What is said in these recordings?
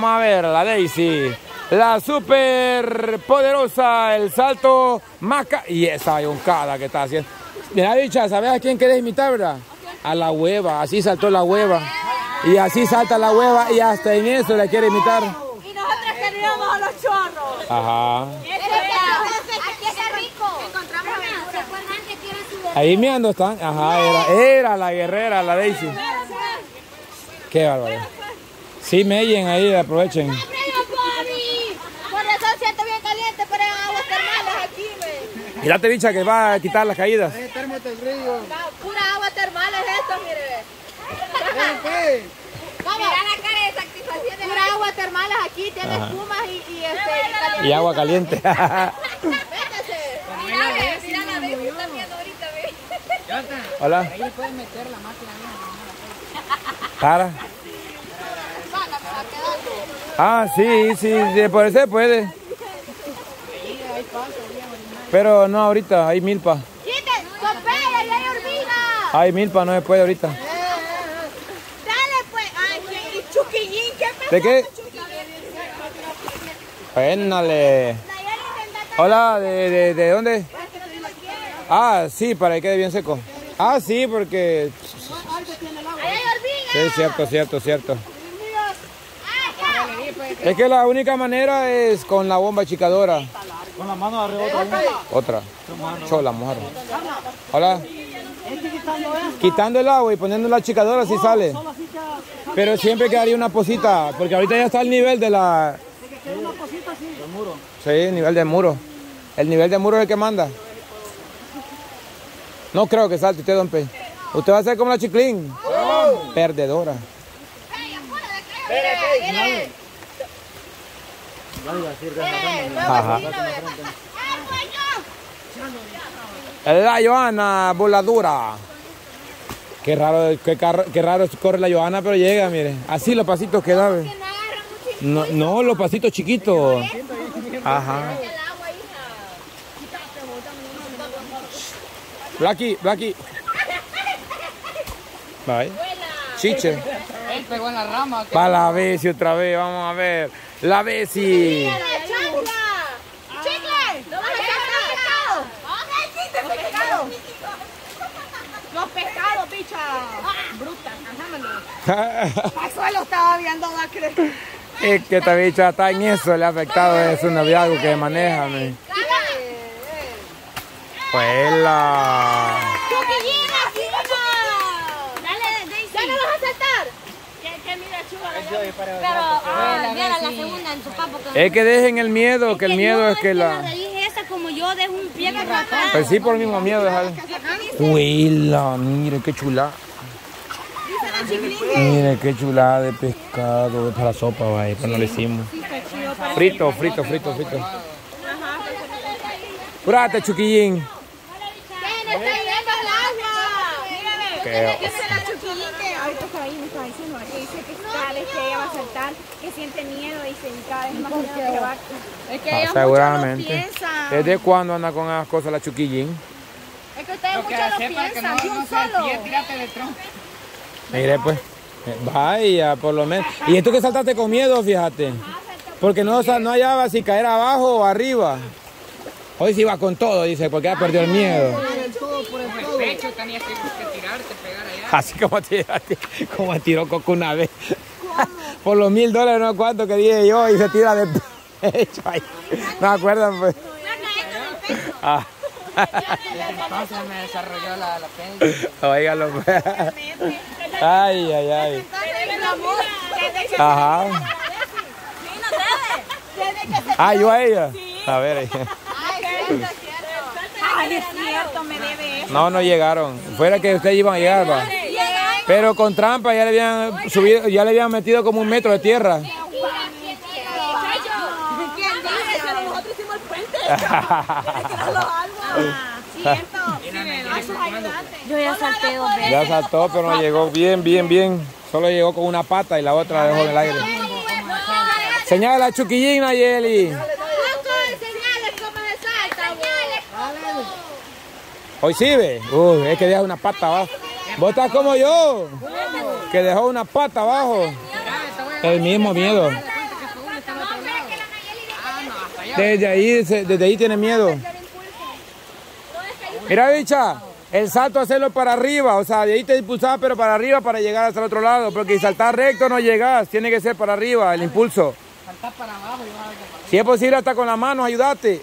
Vamos a ver, la Daisy. La super poderosa, el salto maca. Y esa yoncada que está haciendo. Mira, bicha, ¿sabes a quién querés imitar, verdad? A la hueva. Así saltó la hueva. Y así salta la hueva y hasta en eso la quiere imitar. Y nosotros queríamos a los chorros. Ajá. Ahí meando están. Ajá, era, era la guerrera, la Daisy. Qué bárbaro. Sí, mellen ahí, aprovechen. Por eso siento bien caliente, pero hay aguas termales aquí, ve. Mirate, bicha, que va a quitar las caídas. La Pura agua termal es esto, mire. ¿Cómo? Mira la cara de satisfacción de Pura agua termales aquí, tiene espumas y, y, este, y caliente. Y agua caliente. Métese. Mira, ve, mira la vez que está viendo ahorita, ve. Hola. Para. Ah, sí, sí, sí, por eso se puede. Pero no ahorita, hay milpa. Hay milpa, no se puede ahorita. Dale, pues. Ay, ¿qué- y Chuquillín, ¿qué? ¿De qué? Pénale. Hola, ¿de, de, de dónde? Ah, sí, para que quede bien seco. Ah, sí, porque... Ahí hay hormigas. Sí, cierto, cierto, cierto. Es que la única manera es con la bomba chicadora. Con la mano arriba otra Otra. Chola, mujer. Hola. Quitando el agua y poniendo la chicadora si sale. Pero siempre quedaría una posita, porque ahorita ya está el nivel de la... Sí, el nivel del muro. El nivel del muro es el que manda. No creo que salte usted, don Pe. Usted va a ser como la chiclín. Perdedora. Ajá. La Joana voladura. Qué raro, qué, carro- qué raro corre la Joana, pero llega, mire. Así los pasitos que da. No, no, los pasitos chiquitos. Ajá. Blacky, Blacky. Bye. Chiche. Él pegó en la rama. Va la Bessi otra vez, vamos a ver. La Bessi. ¡La chancla! ¡Chicle! ¿No vas a pescado? ¡Ok, chiste, pescado! Los pescados, bicha. Bruta, canjámelo. Pasó, lo estaba viendo, va a creer. Es que esta bicha está en eso, le ha afectado es un noviazgo que maneja. me. Pues la... ¡Chuquillín, aquí no! Dale, Daisy. ¿Ya no vas a saltar? Que, que mira, chuga. Pero, ah, mira la segunda en su papo. que- Es que dejen el miedo, que el miedo es que La esa, como yo, dejo un pie para atrás. Pues sí, por el mismo miedo. dejar. Huela, mire qué chula. Mire qué chulada de pescado. Para la sopa, vaya, pues no le hicimos. Frito, frito, frito, frito. Curate, chuquillín. ¡Ven, está hirviendo el agua! Mírame. Qué Dice la chuquillín que ahorita estaba ahí, me estaba diciendo que dice que cada vez que ella va a saltar, que siente miedo y se cada vez más miedo que va. Es que Ah, ellos seguramente. mucho lo piensan. ¿Desde cuándo anda con esas cosas la chuquillín? Es que ustedes Lo mucho que lo sepa que piensan no, de un solo. pie, tírate de tronco. Mire, pues. eh, Vaya, por lo menos. Y esto que saltaste con miedo, fíjate. Porque no, no hallaba si caer abajo o arriba. Hoy sí va con todo, dice, porque ha perdido el miedo. Con el pecho tenías que, que tirarte, pegar allá. Así como tiraste, como tiró Coco una vez. Por los mil dólares, no cuánto que dije yo, y se tira de pecho ahí. ¿No me acuerdan? Pues? Ah, Entonces me desarrolló la, la óigalo, pues. Ay, ay, ay. Ajá. Ah, yo a ella. A ver. ahí. Ay, es cierto, me debe eso. No, no llegaron. Fuera que ustedes iban a llegar, va. Pero con trampa ya le habían subido, ya le habían metido como un metro de tierra. Yo ya salté dos veces. Ya saltó, pero no llegó bien, bien, bien. Solo llegó con una pata y la otra dejó en el aire. Señala a Chuquillín, Nayeli. Hoy sí ve. Uy, es que deja una pata abajo. Vos estás como yo. Que dejó una pata abajo. El mismo miedo. Desde ahí, desde ahí tiene miedo. Mira, bicha, el salto hacerlo para arriba, o sea, de ahí te impulsaba, pero para arriba para llegar hasta el otro lado, porque si saltar recto no llegas, tiene que ser para arriba el impulso. Saltar para abajo y Si es posible, hasta con las manos, ayúdate.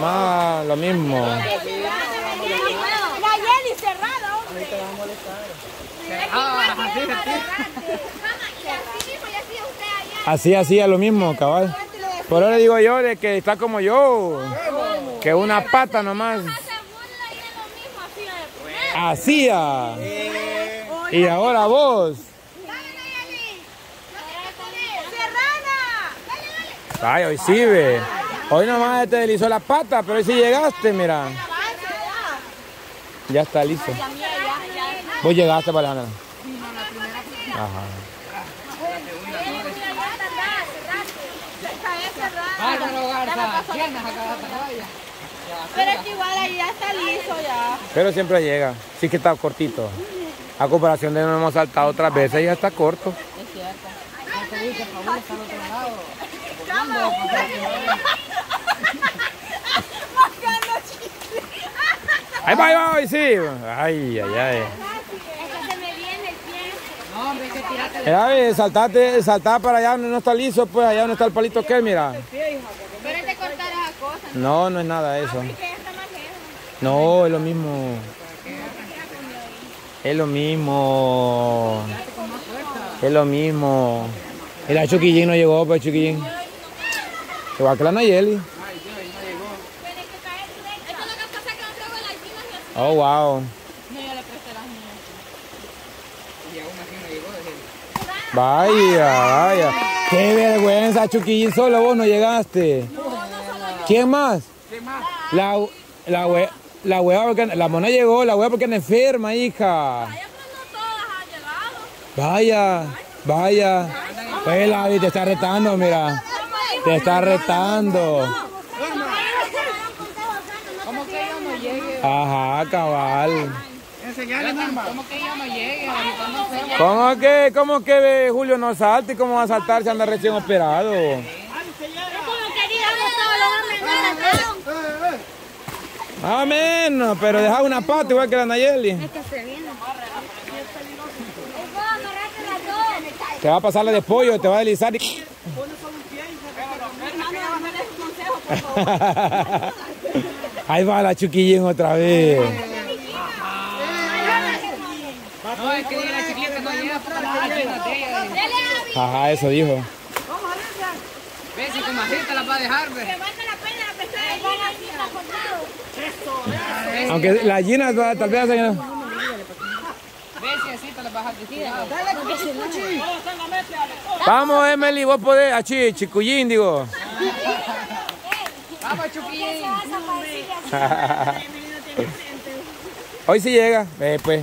Más lo mismo. La Jenny cerrada. Ah, así así así hacía lo mismo, cabal. Por ahora digo yo de que está como yo, que una pata nomás hacía. Y ahora vos. Ay, hoy sí ve. Hoy nomás te deslizó la pata, pero hoy sí llegaste, mira. Ya está listo. Vos llegaste Alejandra. Ajá. Bárbaro Garza, ¿quién es acá vaya? Pero es que igual ahí ya está liso ya. Pero siempre llega. Sí que está cortito. A comparación de no hemos saltado otras veces, ya está corto. Ahí va, ahí va, ahí sí. Ay, ay, ay. Es que se me viene el pie. No, hombre, hay que tirarte. Mira, ve, saltate, saltar para allá donde no está liso, pues allá donde está el palito que, mira. Pero es de cortar. No, no es nada eso. No, es lo mismo. Es lo mismo. Es lo mismo. Mira, Chuquillín no llegó, pues Chuquillín. Igual que la Nayeli. Tiene que caer recto. Esto es lo que pasa que no traigo las chinas y así. Oh, wow. No, yo le presté las mías. Y aún así no llegó. decir, Vaya, vaya. Qué vergüenza, Chuquillín. Solo vos no llegaste. ¿Quién más? La, la, hue- la hueva porque la mona llegó, la hueva porque anda enferma, hija. Vaya, no todas han llegado. Vaya, vaya. Pues te está retando, mira. Te está retando. ¿Cómo que ella no llegue? Ajá, cabal. Enseñale, mamá. ¿Cómo que no llegue? No. ¿Cómo que, cómo que Julio no salta y cómo va a saltar si anda recién operado? Más o menos, pero deja una pata igual que la Nayeli. Es que se viene. Te va a pasar la de pollo, te va a deslizar y... Ahí va la chuquillín otra vez. No, es que diga la chiquilla que no llega porque las chinas de ella. dice. Ajá, eso dijo. Ve si como así te la va a dejar, ve. Valga la pena la acostado. Aunque la gallina tal vez hacen... Ve si así te la vas a decir. Vamos, Emily, vos podés, achí, chicullín, digo. Vamos, Chuquillín. Hoy sí llega, ve pues.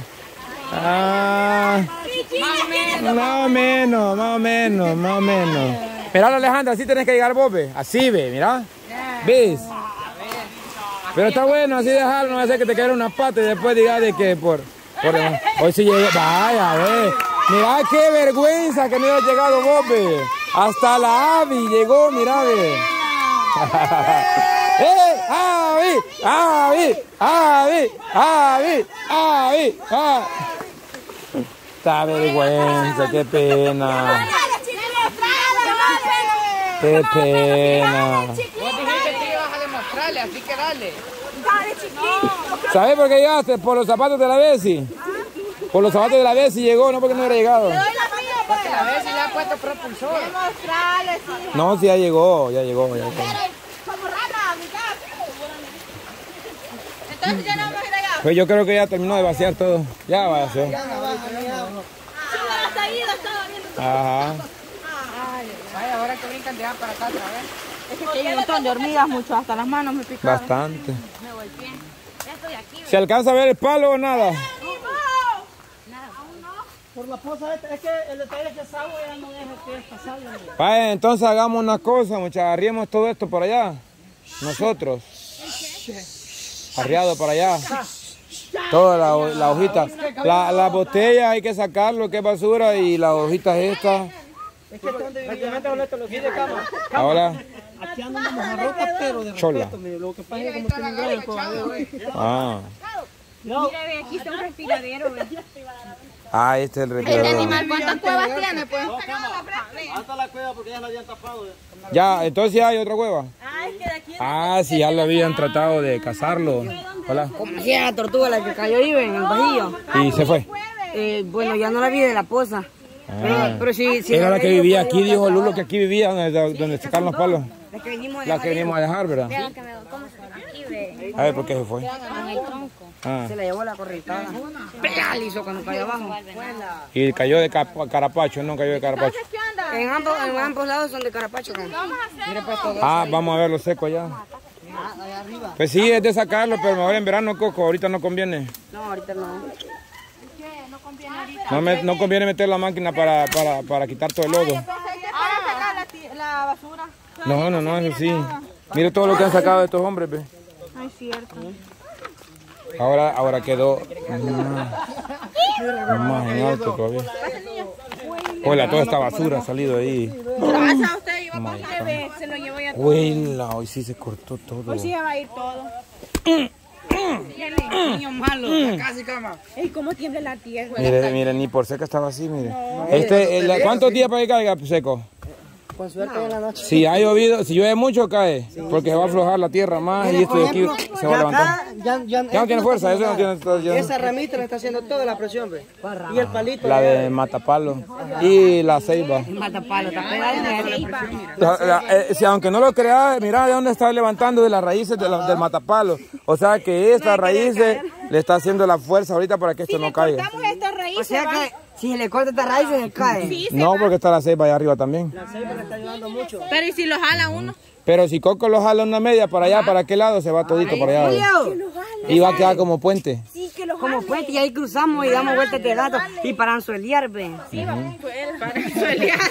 Ah, más o menos, más o menos, más o menos. Mira, Alejandra, así tenés que llegar vos, ve. Así, ve, mira. ¿Ves? Pero está bueno así dejarlo, no va a ser que te quede una pata y después digas de que por... por. Hoy sí llega, vaya, ve. Mira qué vergüenza que no haya llegado vos, ve. Hasta la Avi llegó, mira, ve. ¡Eh! ¡Avi! ¡Avi! ¡Avi! ¡Avi! ¡Avi! ¡Ah! ¡Está vergüenza! ¡Qué pena! ¡Qué pena! Vos dijiste que ibas a demostrarle, así que dale. ¿Sabes por qué llegaste? Por los zapatos de la Bessie. Por los zapatos de la Bessie llegó, no porque no hubiera llegado. Porque la vez si le ha puesto propulsor. Mostrarle, sí. No, sí, ya llegó, ya llegó, ya llegó. Entonces ya no Pues yo creo que ya terminó de vaciar todo. Ya vació. Viendo. Ajá. Vaya, ahora que brincan de para acá otra vez. Es que aquí hay un montón de hormigas, mucho. Hasta las manos me picaron. Bastante. Me golpeé. Ya estoy aquí. ¿Se alcanza a ver el palo o nada? Por la cosa esta, es que el detalle es que agua ya no deja que esta salga. Vaya, entonces hagamos una cosa, muchachos. Arriemos todo esto por allá. Nosotros. Arriado para allá. Toda la, la hojita. La, la botella hay que sacarlo, que es basura. Y las hojitas estas. Es que donde vivía. Ahora. Aquí anda una mojarrota, pero de Chola. respeto, mire, Lo que pasa es que como tienen grado eh. Ah. Cuidado. Mira, ve, aquí está un respiradero, ve. Ah, este es el respirador. ¿Cuántas cuevas tiene, pues? Hasta la cueva porque ya la habían tapado. eh. Ya, entonces ya hay otra hueva. Ah, es que de aquí Ah, sí, ya lo habían tratado de cazarlo. Hola. Sí, era la tortuga la que cayó ahí en el bajillo. Y se fue. Eh, bueno, ya no la vi de la poza. Pero, pero sí, sí. Era la que vivía aquí, dijo Lulo que aquí vivía, donde, donde sacaron los palos. La que venimos de La que venimos a dejar, ¿verdad? A ver, ¿por qué se fue? En el tronco. Ah, Se la llevó la corrientada. ¡Pea! le hizo cuando cayó abajo. y cayó de carapacho, no cayó de carapacho. En ambos, en ambos lados son de carapacho. ¿no? Pues. Ah, vamos a ver los secos allá. Pues sí, es de sacarlo, pero mejor en verano, Coco, ahorita no conviene. No, ahorita no. No, me- no conviene meter la máquina para, para, para quitar todo el lodo. Pensé que para sacar la, ti- la basura. No, no, no, eso sí. Mire todo lo que han sacado de estos hombres, ve. Cierto. Ahora, ahora quedó más, más en alto todavía. Hola, toda esta basura ha salido ahí. Gracias a usted, yo con bebé, se lo llevo ya todo. Huela, hoy sí se cortó todo. Hoy sí ya va a ir todo. Niño malo, casi cama. Ey, cómo tiembla la tierra. Mire, mire, ni por seca estaba así, mire. Este, ¿Cuántos días para que caiga seco? Con suerte en la noche. Si ha llovido, si llueve mucho cae, porque se va a aflojar la tierra más y esto de aquí se va a levantar. Ya, ya, Ya no tiene fuerza, eso no tiene todo ya- Esa ramita le está haciendo toda la presión, ve. Y el palito. La de matapalo y la ceiba. Mata palo, está eh, si aunque no lo creas, mira de dónde está levantando de las raíces de la- del matapalo. O sea que estas raíces le está haciendo la fuerza ahorita para que esto no caiga. Estas O raíces, sea va. que si se le corta esta raíz se cae. No, porque está la ceiba allá arriba también. Pero ¿y si lo jala uno? Pero si Coco lo jala una media para allá, ¿para qué lado? Se va todito para allá. Y va a quedar como puente. Sí, que lo Como puente y ahí cruzamos y damos vueltas de gato y para anzueliar, ve. Para suelear.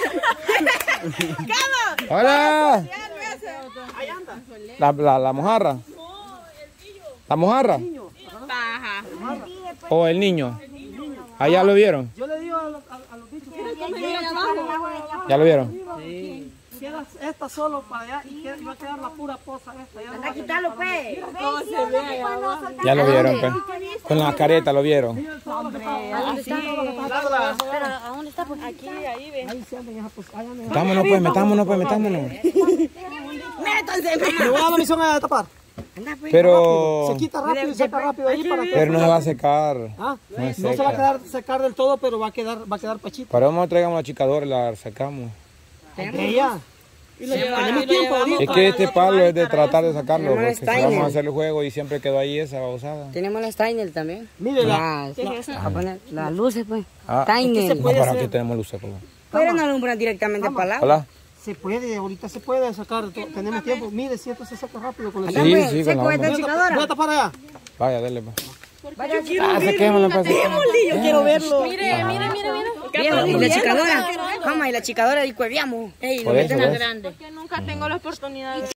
¿Cómo? ¡Hola! La, la, la mojarra. ¿La mojarra? Paja. ¿O el niño? ¿Allá lo vieron? Yo le digo a los, a, a los bichos que ¿Ya lo vieron? queda esta solo para allá y, queda- va a quedar la pura poza esta. Ya Quítalo, pe. Ya lo vieron, pues. Con la careta lo vieron. Pero, ¿a dónde está? Pues aquí, ahí ve. Ahí se andan esas poza- ahí andan. Metámonos, pues, metámonos, pues, metámonos. Le voy a dar la misión a tapar. Pero, Se quita rápido y saca rápido ahí para que. pero no se va a secar. Ah, No se va a quedar secar del todo, pero va a quedar, va a quedar pechito. Para vamos a traigamos la chicadora y la sacamos. Ella. Tenemos tiempo ahorita. Es que este palo es de tratar de sacarlo, porque si vamos a hacer el juego y siempre quedó ahí esa babosada. Tenemos la Steiner también. Mírela. Las, las luces, pues. Ah, Steiner. no, para que tenemos luces. Pero no alumbran directamente para. Hola. Se puede, ahorita se puede sacar. Tenemos tiempo. Mire, si esto se saca rápido con el Sí, pues, sí, se con la a chicadora. tapar allá. Vaya, dale, pues. Ah, saquémoslo, pues. Yo quiero verlo. Mire, mire, mire, mire. Viejo, y la chicadora. Jamás, y la chicadora y cueviamos. Ey, lo meten grande. Porque nunca tengo la oportunidad de